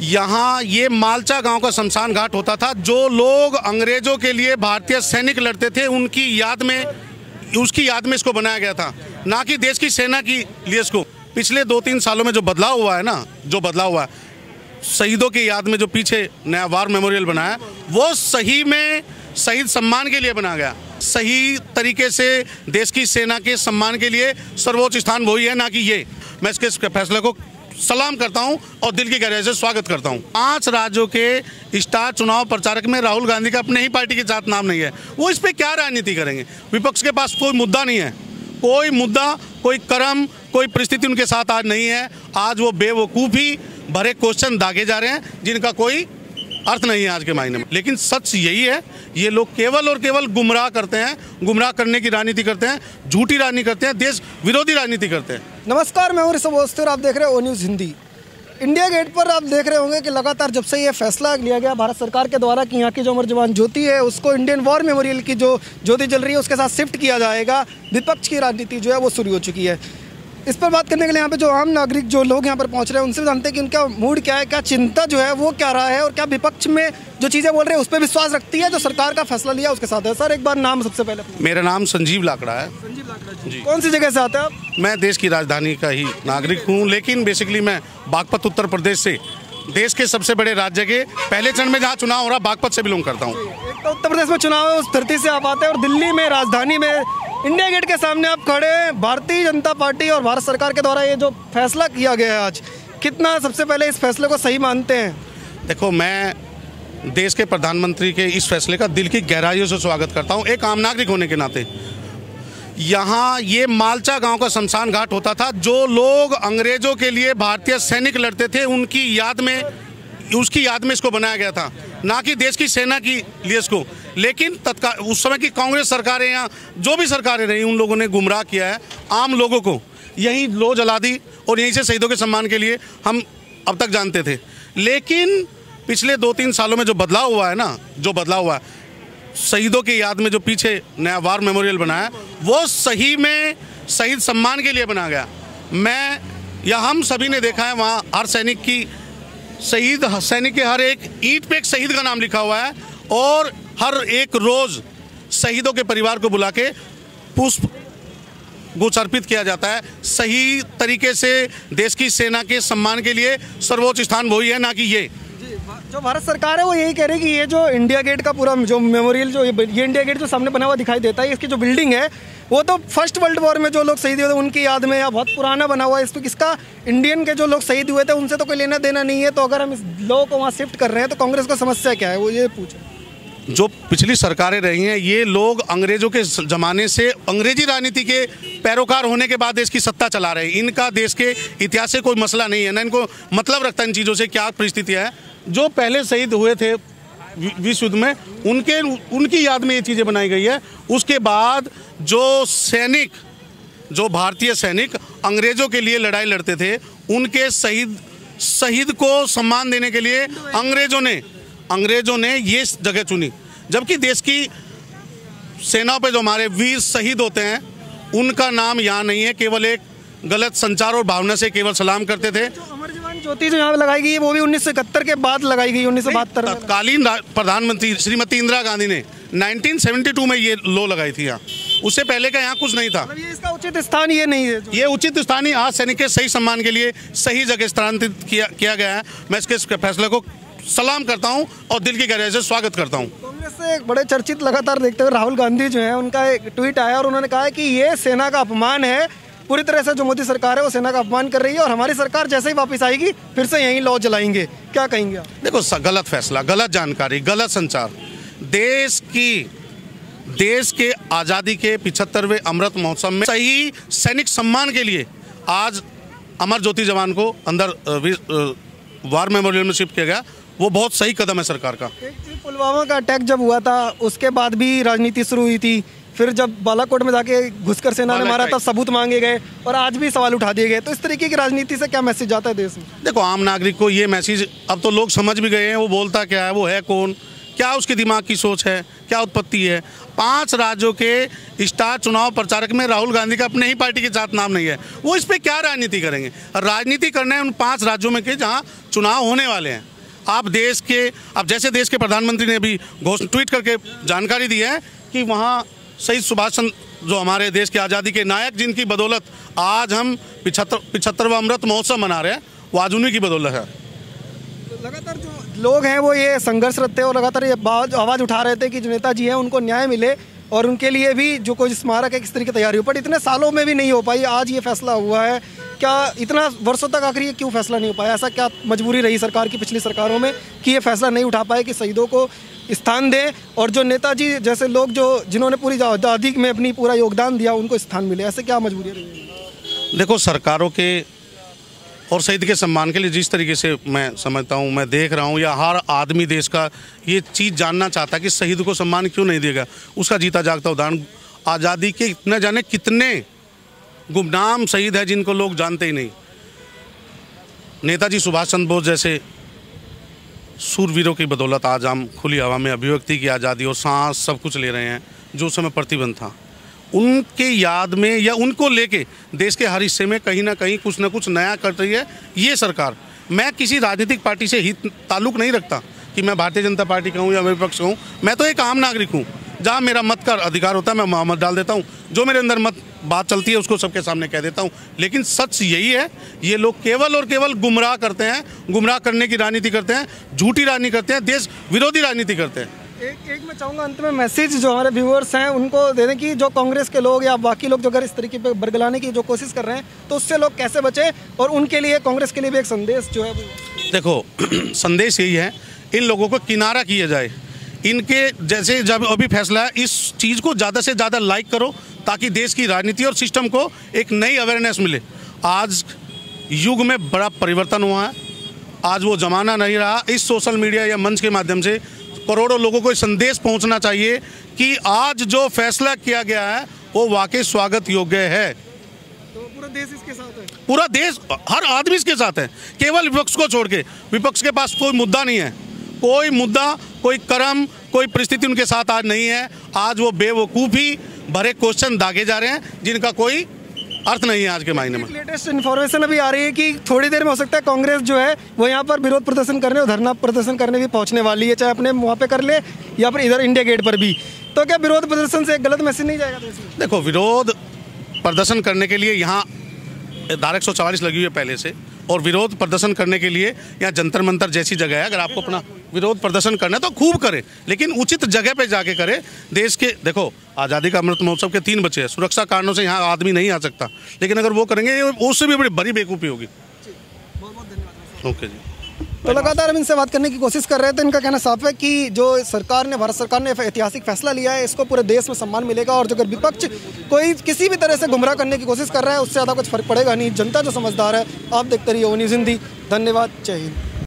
यहाँ ये मालचा गाँव का शमशान घाट होता था, जो लोग अंग्रेज़ों के लिए भारतीय सैनिक लड़ते थे, उनकी याद में, उसकी याद में इसको बनाया गया था। ना कि देश की सेना की लिए इसको। पिछले दो तीन सालों में जो बदलाव हुआ है ना, जो बदलाव हुआ है, शहीदों की याद में जो पीछे नया वार मेमोरियल बनाया, वो सही में शहीद सम्मान के लिए बनाया गया। सही तरीके से देश की सेना के सम्मान के लिए सर्वोच्च स्थान वही है, ना कि ये। मैं इसके फैसले को सलाम करता हूँ और दिल की गहराई से स्वागत करता हूँ। पाँच राज्यों के स्टार चुनाव प्रचारक में राहुल गांधी का अपने ही पार्टी के साथ नाम नहीं है। वो इस पर क्या राजनीति करेंगे? विपक्ष के पास कोई मुद्दा नहीं है। कोई मुद्दा, कोई कर्म, कोई परिस्थिति उनके साथ आज नहीं है। आज वो बेवकूफ़ी भरे क्वेश्चन दागे जा रहे हैं, जिनका कोई अर्थ नहीं है आज के मायने में। लेकिन सच यही है, ये लोग केवल और केवल गुमराह करते हैं, गुमराह करने की राजनीति करते हैं, झूठी राजनीति करते हैं, देश विरोधी राजनीति करते हैं। नमस्कार, मैं हूँ अवस्थी और आप देख रहे हो न्यूज़ हिंदी। इंडिया गेट पर आप देख रहे होंगे कि लगातार जब से ये फैसला लिया गया, भारत सरकार के द्वारा कि यहाँ की जो अमर जवान ज्योति है, उसको इंडियन वॉर मेमोरियल की जो ज्योति जल रही है, उसके साथ शिफ्ट किया जाएगा। विपक्ष की राजनीति जो है, वो शुरू हो चुकी है। इस पर बात करने के लिए यहाँ पे जो आम नागरिक जो लोग यहाँ पर पहुँच रहे हैं उनसे जानते हैं कि उनका मूड क्या है क्या चिंता जो है वो क्या रहा है और क्या विपक्ष में जो चीज़ें बोल रहे हैं उस पर विश्वास रखती है जो सरकार का फैसला लिया उसके साथ है। सर एक बार नाम सबसे पहले मेरा नाम संजीव लाकड़ा है। संजीव लाकड़ा जी। कौन सी जगह से आता है आप? मैं देश की राजधानी का ही नागरिक हूँ लेकिन बेसिकली मैं बागपत उत्तर प्रदेश से देश के सबसे बड़े राज्य के पहले चरण में जहाँ चुनाव हो रहा बागपत से बिलोंग करता हूँ। तो उत्तर प्रदेश में चुनाव है उस धरती से आप आते हैं और दिल्ली में राजधानी में इंडिया गेट के सामने आप खड़े हैं। भारतीय जनता पार्टी और भारत सरकार के द्वारा ये जो फैसला किया गया है आज कितना सबसे पहले इस फैसले को सही मानते हैं? देखो मैं देश के प्रधानमंत्री के इस फैसले का दिल की गहराइयों से स्वागत करता हूँ। एक आम नागरिक होने के नाते यहाँ ये मालचा गाँव का शमशान घाट होता था, जो लोग अंग्रेज़ों के लिए भारतीय सैनिक लड़ते थे, उनकी याद में, उसकी याद में इसको बनाया गया था। ना कि देश की सेना की लिए इसको। लेकिन तत्काल उस समय की कांग्रेस सरकारें या जो भी सरकारें रही, उन लोगों ने गुमराह किया है, आम लोगों को। यहीं लो जला दी और यहीं से शहीदों के सम्मान के लिए हम अब तक जानते थे। लेकिन पिछले दो तीन सालों में जो बदलाव हुआ है ना, जो बदलाव हुआ है शहीदों की याद में जो पीछे नया वार मेमोरियल बनाया है, वो सही में शहीद सम्मान के लिए बनाया गया। मैं या हम सभी ने देखा है वहाँ हर सैनिक की शहीद सैनिक के हर एक ईट पे एक शहीद का नाम लिखा हुआ है और हर एक रोज शहीदों के परिवार को बुला के पुष्प गुच्छ अर्पित किया जाता है। सही तरीके से देश की सेना के सम्मान के लिए सर्वोच्च स्थान वही है ना कि ये। जो भारत सरकार है, वो यही कह रही है कि ये जो इंडिया गेट का पूरा जो मेमोरियल जो ये इंडिया गेट जो सामने बना हुआ दिखाई देता है, इसकी जो बिल्डिंग है, वो तो फ़र्स्ट वर्ल्ड वॉर में जो लोग शहीद हुए थे, उनकी याद में या बहुत पुराना बना हुआ है, इसको इसका इंडियन के जो लोग शहीद हुए थे, उनसे तो कोई लेना देना नहीं है तो अगर हम इस लोगों को वहाँ शिफ्ट कर रहे हैं तो कांग्रेस को समस्या क्या है? वो ये पूछे। जो पिछली सरकारें रही हैं, ये लोग अंग्रेज़ों के ज़माने से अंग्रेज़ी राजनीति के पैरोकार होने के बाद देश की सत्ता चला रहे हैं। इनका देश के इतिहास से कोई मसला नहीं है, ना इनको मतलब रखता है इन चीज़ों से, क्या परिस्थितियाँ है? जो पहले शहीद हुए थे विश्व युद्ध में, उनके, उनकी याद में ये चीज़ें बनाई गई है। उसके बाद जो सैनिक, जो भारतीय सैनिक अंग्रेज़ों के लिए लड़ाई लड़ते थे, उनके शहीद शहीद को सम्मान देने के लिए अंग्रेज़ों ने अंग्रेज़ों ने ये जगह चुनी। जबकि देश की सेनाओं पे जो हमारे वीर शहीद होते हैं, उनका नाम यहाँ नहीं है, केवल एक गलत संचार और भावना से केवल सलाम करते थे। ज्योति जो यहाँ पे लगाई गई है वो भी उन्नीस के बाद लगाई गई उन्नीस तत्कालीन प्रधानमंत्री श्रीमती इंदिरा गांधी ने 1972 में ये लो लगाई थी यहाँ। उससे पहले का यहाँ कुछ नहीं था। मतलब ये इसका उचित स्थान ये नहीं है ये उचित स्थानीय आज सैनिक के सही सम्मान के लिए सही जगह स्थानांतरित किया किया गया है। मैं इसके फैसले को सलाम करता हूँ और दिल की गहराई से स्वागत करता हूँ। कांग्रेस से एक बड़े चर्चित लगातार देखते हुए राहुल गांधी जो है उनका एक ट्वीट आया और उन्होंने कहा है कि ये सेना का अपमान है पूरी तरह से जो मोदी सरकार है वो सेना का अपमान कर रही है और हमारी सरकार जैसे ही वापस आएगी फिर से यही लॉ जलाएँगे। क्या कहेंगे आप? देखो गलत फैसला गलत जानकारी गलत संचार। देश की देश के आज़ादी के पिछहत्तरवें अमृत महोत्सव में सही सैनिक सम्मान के लिए आज अमर ज्योति जवान को अंदर वार मेमोरियल में शिफ्ट किया गया। वो बहुत सही कदम है सरकार का। पुलवामा का अटैक जब हुआ था उसके बाद भी राजनीति शुरू हुई थी। फिर जब बालाकोट में जाके घुसकर सेना ने मारा तब सबूत मांगे गए और आज भी सवाल उठा दिए गए। तो इस तरीके की राजनीति से क्या मैसेज जाता है देश में? देखो आम नागरिक को ये मैसेज अब तो लोग समझ भी गए हैं वो बोलता क्या है वो है कौन? क्या उसके दिमाग की सोच है? क्या उत्पत्ति है? पाँच राज्यों के स्टार चुनाव प्रचारक में राहुल गांधी का अपने ही पार्टी के साथ नाम नहीं है। वो इस पर क्या राजनीति करेंगे? राजनीति करना है उन पाँच राज्यों में के जहाँ चुनाव होने वाले हैं। आप देश के अब जैसे देश के प्रधानमंत्री ने भी घोषणा ट्वीट करके जानकारी दी है कि वहाँ शहीद सुभाष चंद्र, जो हमारे देश की आज़ादी के नायक, जिनकी बदौलत आज हम पिछहत्तर पिछहत्तरवा अमृत महोत्सव मना रहे हैं, वो आज उन्हीं की बदौलत है। लगातार जो लोग हैं, वो ये संघर्षरत थे और लगातार ये आवाज़ उठा रहे थे कि जो नेताजी हैं, उनको न्याय मिले और उनके लिए भी जो कोई स्मारक है, किस तरीके की तैयारी हो। बट इतने सालों में भी नहीं हो पाई, आज ये फैसला हुआ है। क्या इतना वर्षों तक आखिर ये क्यों फैसला नहीं हो पाया? ऐसा क्या मजबूरी रही सरकार की पिछली सरकारों में कि ये फैसला नहीं उठा पाए कि शहीदों को स्थान दें और जो नेताजी जैसे लोग जो जिन्होंने पूरी आज़ादी में अपनी पूरा योगदान दिया, उनको स्थान मिले। ऐसे क्या मजबूरी रही? देखो, सरकारों के और शहीद के सम्मान के लिए जिस तरीके से मैं समझता हूँ, मैं देख रहा हूँ, या हर आदमी देश का ये चीज़ जानना चाहता है कि शहीद को सम्मान क्यों नहीं देगा उसका जीता जागता उदाहरण, आज़ादी के न जाने कितने गुमनाम शहीद है जिनको लोग जानते ही नहीं। नेताजी सुभाष चंद्र बोस जैसे सूरवीरों की बदौलत आज हम खुली हवा में अभिव्यक्ति की आज़ादी और सांस सब कुछ ले रहे हैं, जो समय प्रतिबंध था। उनके याद में या उनको लेके देश के हर हिस्से में कहीं ना कहीं कुछ ना कुछ नया कर रही है ये सरकार। मैं किसी राजनीतिक पार्टी से हित ताल्लुक नहीं रखता कि मैं भारतीय जनता पार्टी का हूँ या विपक्ष का हूँ। मैं तो एक आम नागरिक हूँ। जहाँ मेरा मत का अधिकार होता है मैं मत डाल देता हूँ। जो मेरे अंदर मत बात चलती है उसको सबके सामने कह देता हूँ। लेकिन सच यही है ये लोग केवल और केवल गुमराह करते हैं गुमराह करने की राजनीति करते हैं झूठी राजनीति करते हैं देश विरोधी राजनीति करते हैं। एक एक मैं चाहूँगा अंत में मैसेज जो हमारे व्यूअर्स हैं उनको दे दें कि जो कांग्रेस के लोग या बाकी लोग जो अगर इस तरीके पर बरगलाने की जो कोशिश कर रहे हैं तो उससे लोग कैसे बचे और उनके लिए कांग्रेस के लिए भी एक संदेश जो है देखो संदेश यही है इन लोगों को किनारा किया जाए। इनके जैसे जब अभी फैसला है इस चीज़ को ज़्यादा से ज़्यादा लाइक करो ताकि देश की राजनीति और सिस्टम को एक नई अवेयरनेस मिले। आज युग में बड़ा परिवर्तन हुआ है। आज वो ज़माना नहीं रहा। इस सोशल मीडिया या मंच के माध्यम से करोड़ों लोगों को संदेश पहुँचना चाहिए कि आज जो फैसला किया गया है वो वाकई स्वागत योग्य है। तो पूरा देश इसके साथ है? पूरा देश हर आदमी इसके साथ है। केवल विपक्ष को छोड़ के। विपक्ष के पास कोई मुद्दा नहीं है। कोई मुद्दा कोई कर्म कोई परिस्थिति उनके साथ आज नहीं है। आज वो बेवकूफ़ी भरे क्वेश्चन दागे जा रहे हैं जिनका कोई अर्थ नहीं है आज के मायने में। लेटेस्ट इन्फॉर्मेशन अभी आ रही है कि थोड़ी देर में हो सकता है कांग्रेस जो है वो यहाँ पर विरोध प्रदर्शन करने और धरना प्रदर्शन करने भी पहुँचने वाली है चाहे अपने वहाँ पे कर ले या फिर इधर इंडिया गेट पर भी। तो क्या विरोध प्रदर्शन से एक गलत मैसेज नहीं जाएगा देखो विरोध प्रदर्शन करने के लिए यहाँ धारा एक सौ चालीस लगी हुई है पहले से। और विरोध प्रदर्शन करने के लिए यहाँ जंतर मंतर जैसी जगह है। अगर आपको अपना विरोध प्रदर्शन करना है तो खूब करें लेकिन उचित जगह पे जाके करें। देश के देखो आज़ादी का अमृत महोत्सव के तीन बच्चे हैं सुरक्षा कारणों से यहाँ आदमी नहीं आ सकता। लेकिन अगर वो करेंगे उससे भी बड़ी बड़ी बेकूफ़ी होगी। ओके जी। तो लगातार हम इनसे बात करने की कोशिश कर रहे थे। इनका कहना साफ़ है कि जो सरकार ने, भारत सरकार ने ऐतिहासिक फैसला लिया है, इसको पूरे देश में सम्मान मिलेगा और जो अगर विपक्ष कोई किसी भी तरह से गुमराह करने की कोशिश कर रहा है, उससे ज़्यादा कुछ फ़र्क पड़ेगा नहीं। जनता जो समझदार है, आप देखते रहिए ओ न्यूज़ हिंदी धन्यवाद। जय हिंद।